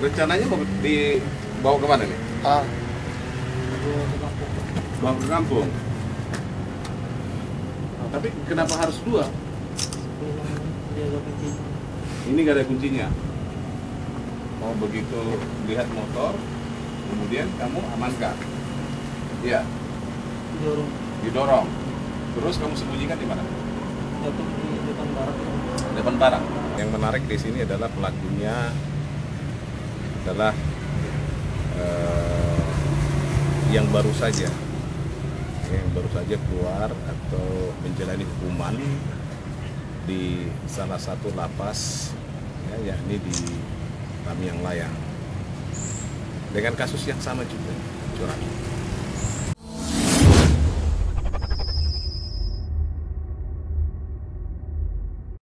rencananya mau dibawa ke mana nih? Ah, Bawa ke kampung. Tapi kenapa harus dua? Ini gak ada kuncinya. Oh begitu lihat motor, kemudian kamu amankan. Iya, dorong didorong. Terus kamu sembunyikan di mana? jatuh di depan barat Depan barang. Yang menarik di sini adalah pelakunya adalah eh, yang baru saja. Yang baru saja keluar atau menjalani hukuman di salah satu lapas ya, yakni di Tamiang Layang. Dengan kasus yang sama juga curang